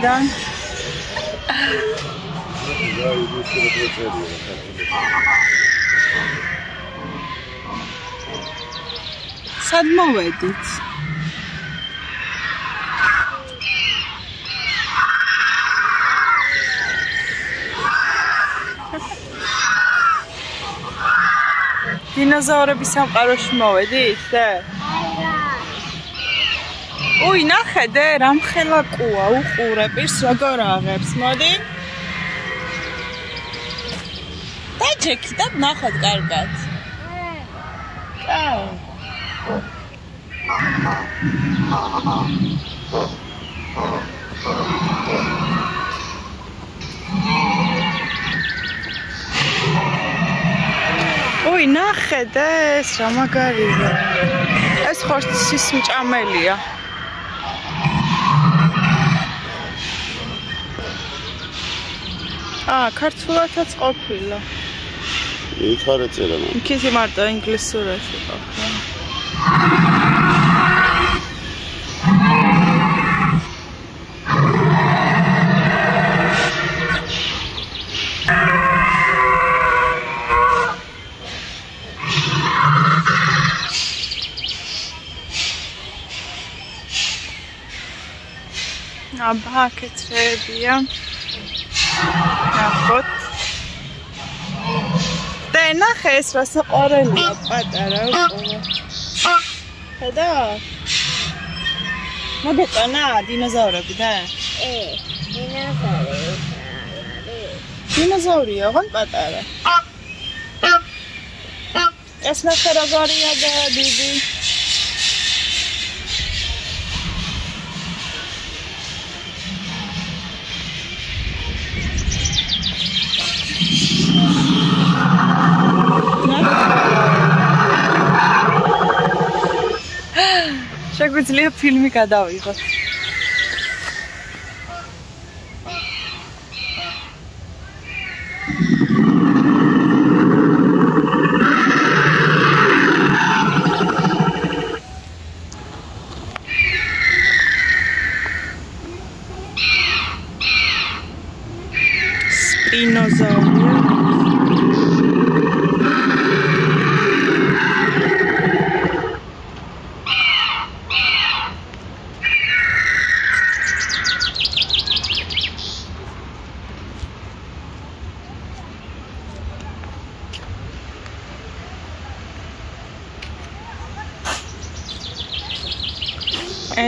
ხაწმინდიდან. სად მოვედით? დინოზავრების სამყაროში მოვედით, და? უი, ნახედე, რამხელა კუა, უყურე პირს როგორ აღებს, მოდი. დაჩეკი და ნახოთ კარგად. უი, ნახედე, ეს რა მაგარია. ეს ხორცის მჭამელია. აა, ქართულადაც ყოფილა. იქ არ ეწერა მან. იქ მარტო ინგლისურაში ყოფილა. აბა კეთრებია. ნახოთ. და ნახე ეს რა საყარელია პატარა უკვე. ხედა? მოგეწონა დინოზავრები და? ე, დინოზავრი. დინოზავრია, ოღონ პატარა. ეს ნახე როგორია და დიდი. შეგვიძლია ფილმი გადავიღოთ.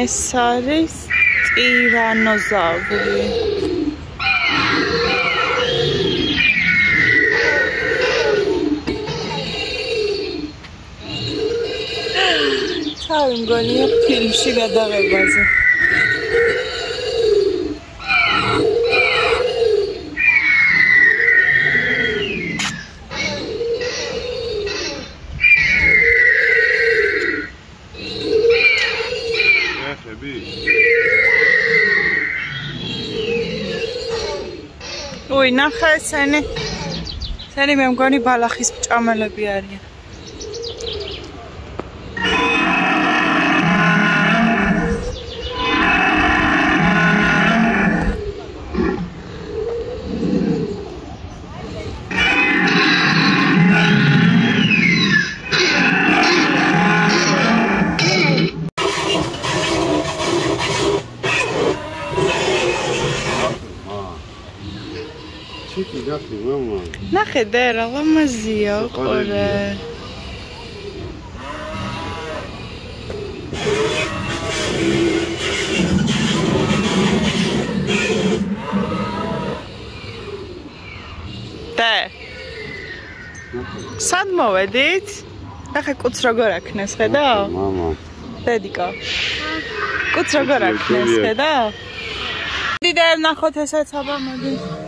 ეს არის ტირანოზავრი. თავი მგონია ფილმში გადაღებაზე. ნახე ესენი. ესენი მე მგონი ბალახის მჭამელები არიან. ნახე და რა ლამაზია უყურე. და სად მოვედით? ნახე კუც როგორ აქნეს, ხედავ? მამა. დედიკა. კუც როგორ აქნეს, ხედავ? დიდე ნახოთ ესაც აბა მოდი.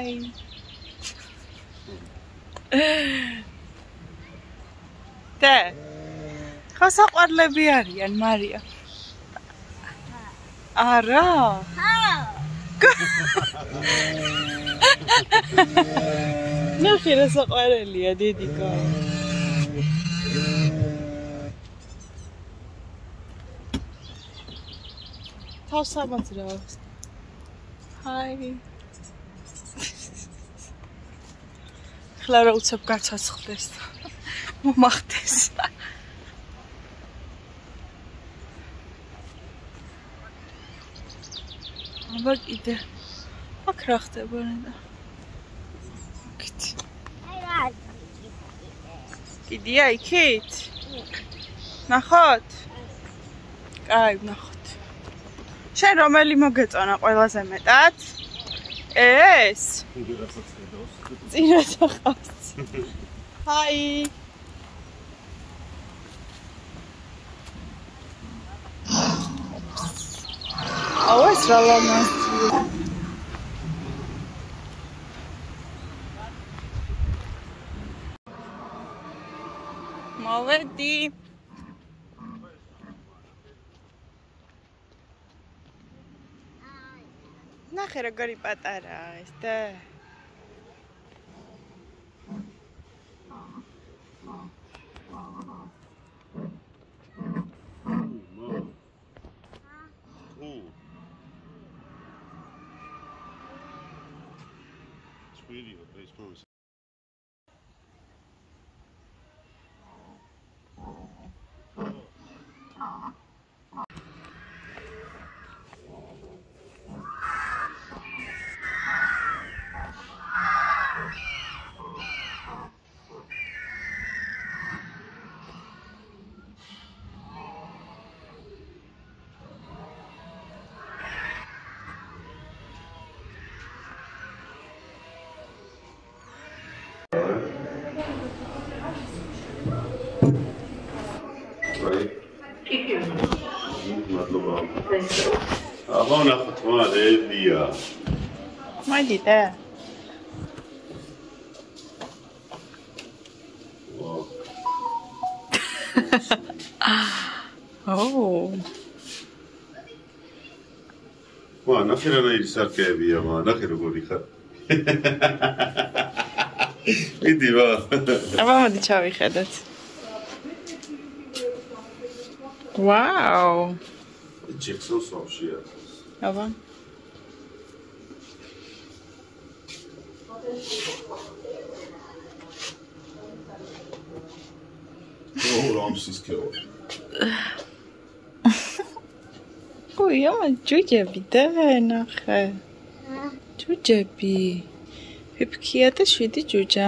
აი. და ხო საყვარლები არიან მარია. არა. ჰა. ნახე რა საყვარელია დედიკო. თავს ამოძრავს. ჰაი. ხლა რა უცებ გაცაცხლდეს. მომახდეს. აბა კიდე. აქ რა ხდება რა? იქით. აი იქით? ნახოთ? კაი, ნახოთ. შენ რომელი მოგეწონა ყველაზე მეტად? ეს? წინათა ხავს. ჰაი. აუ ეს რა ლამაზია. მოვედი. ნახე როგორი პატარაა ეს და video, but it's აბა ნახოთ მა ელია. მოიდი და ვა, ოუ ვა, ნახე რანაირი სარკეებია მა, ნახე როგორი ხარ. მიდი ვა. აბა მოდი ჩავიხედოთ ვაუ ჯექსონ სოფშია. აბა. ო, რამსის ქეო. ой ამა ჯუჯები და ნახე ჯუჯები. ფიფქია და შვიდი ჯუჯა.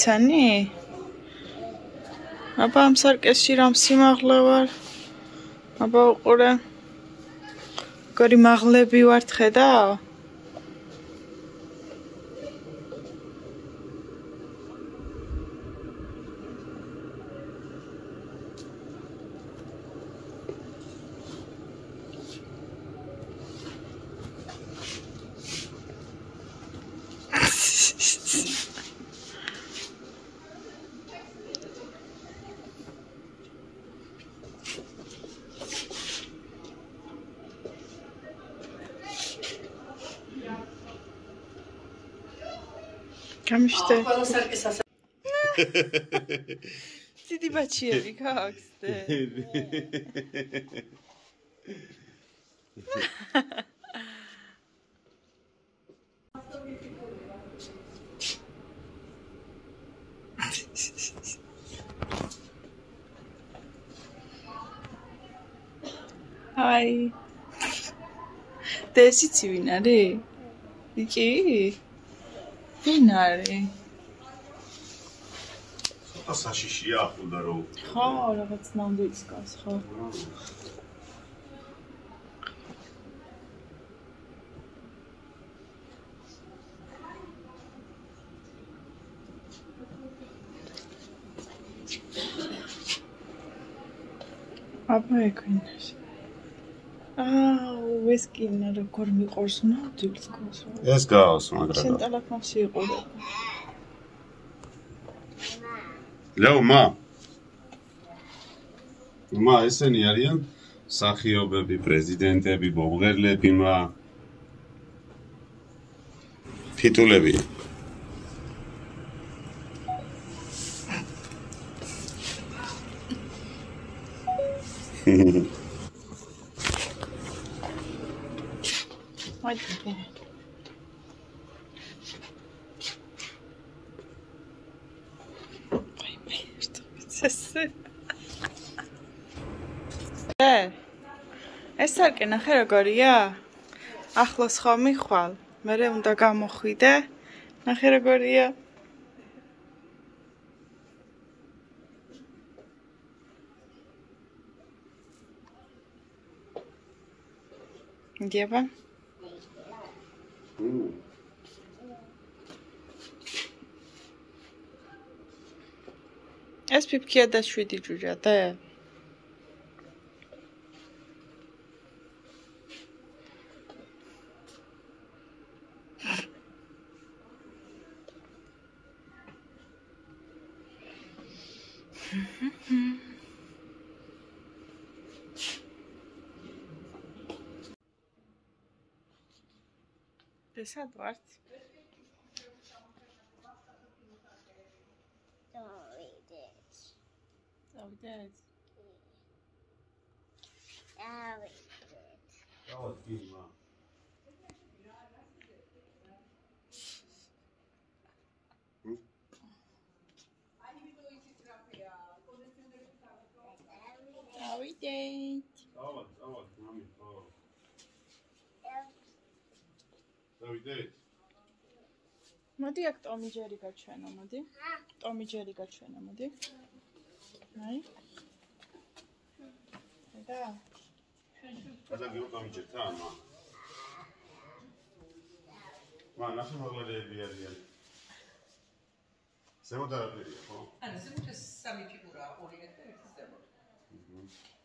ცანი აბა ამ სარკესში რამ სიმაღლე ვარ აბა უყურე. გორი მაღლები ვარ ხედავ გამიშტე დიდი ბაჩიები გაქვს და ჰაი და ეს იცი ვინ არის? იკი? ვინ არის? ცოტა საშიშია ახლა რომ ხო, რაღაც ნამდვილს ხო. აბა ეკვინეს. აუ, ეს კინა როგორ მიყვარს ნამდვილს გავს. ეს გავს შენ მაგრამ ტელეფონში იყურებ. ლეო მა მა ესენი არიან სახიობები, პრეზიდენტები, მომღერლები მა ფიტულებია. მოიწყე. აი მე ერთ ვიცესე. ე ეს არკე ნახე როგორია? ახლოს ხო მიხვალ. მე უნდა გამოხვიდე. ნახე როგორია? გიება? ეს ფიფქია და 7 ჯუჯა და ესად ვართ? დავიდეთ. დავიდეთ. დავიდეთ. დავა გიმა. დავიდეთ. დავა, დავა, მამი, ხო. დავიდეთ. მოდი აქ ტომი ჯერი გაჩვენო, მოდი. ტომი ჯერი გაჩვენო, მოდი. აი. და ასე გიო გამიჭერთა, მა. მა, ნახე მაგალები არიან. ზემოთ არაფერია, ხო? ანუ ზემოთ სამი ფიგურაა, ორი და ერთი ზემოთ.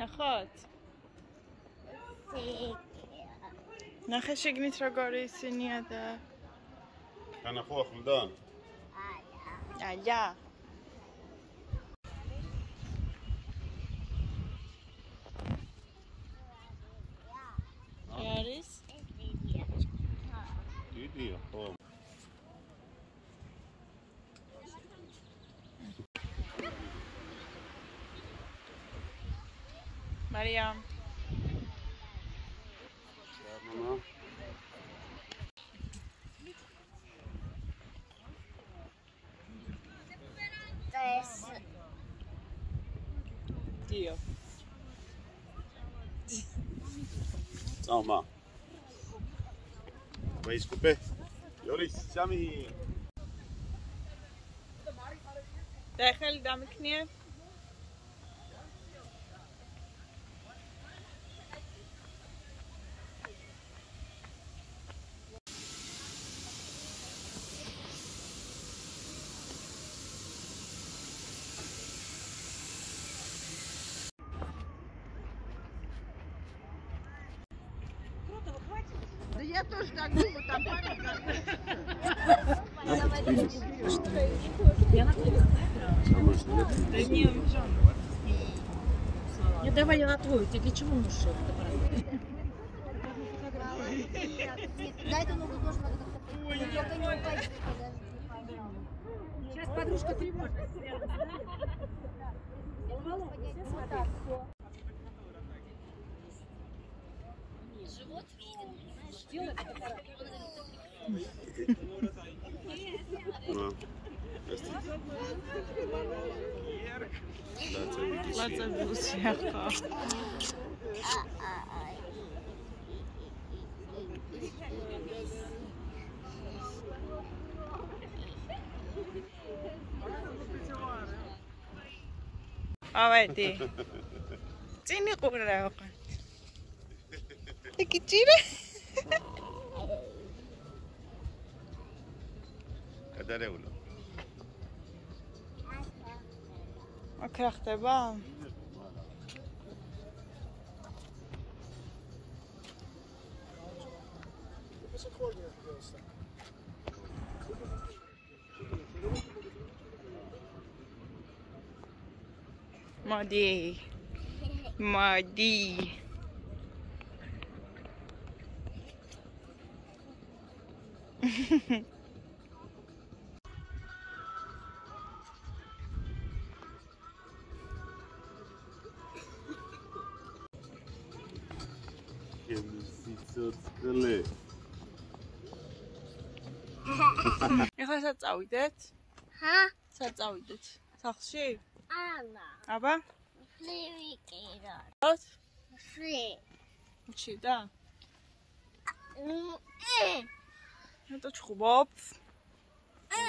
ნახოთ. ნახე შეგნით როგორი ისინია და განახო ახლდან. აია. არის? დიდია, ხო. მარიამ. მამა. და ეს დიო. წამა. ვეისკუპე. იოლის სამი. და ხელი დამიქნიე? Вылез. Да не, я давай я на твою, ты для чего муж шел? Дай эту ногу тоже надо как-то не упасть. Сейчас подружка тревожно Живот виден, понимаешь? lots of rules to have fun. Awati. Sini ko na ako. Teki chira. Kadare ulo. აქ რა ხდება? მოდი. სიცოცხლე. ეხლა სად წავიდეთ? ჰა? სად წავიდეთ? სახლში? ანა. აბა? ლივიკირა. ოთ? სი. ჩი და? ე. ნატო ჩხუბობ. ე.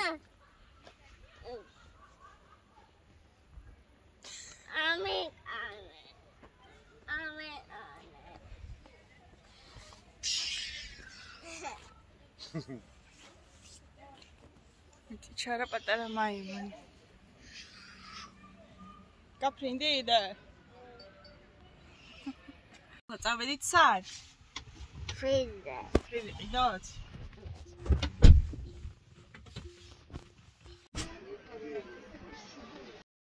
Tiara patara mai, mano. Fica prendida. Wat zou je dit zijn? Vrienden. Vrienden, ik.